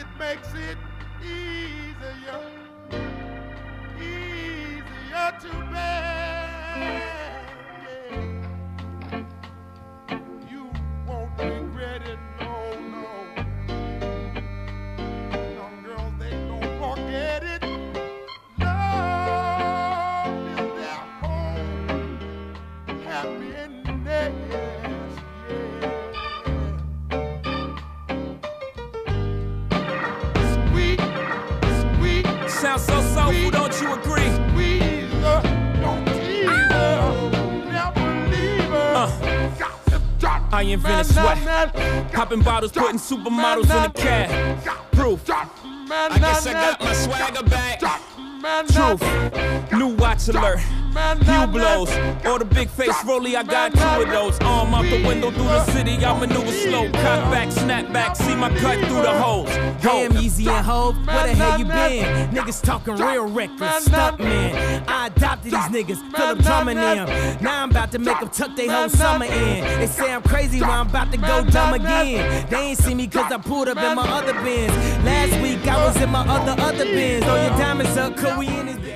it makes it easier, easier to bear. Yeah. You I invented sweat. Popping bottles, putting supermodels in the cab. Proof. I guess I got my swagger back. Truth. New watch alert. Few blows. Or the big face rolly, I got two of those. Arm out the window through the city, I maneuver slow. Cock back, snap back, see my cut through the holes. Damn, Easy and Hove, where the hell you been? Niggas talking real reckless, stunt man. I adopted these niggas, Philip drumming them. Now I'm about to make them tuck their whole summer in. They say I'm crazy, but I'm about to go dumb again. They ain't see me cause I pulled up in my other bins. Last week I was in my other, other bins. Throw your diamonds up, cause we in this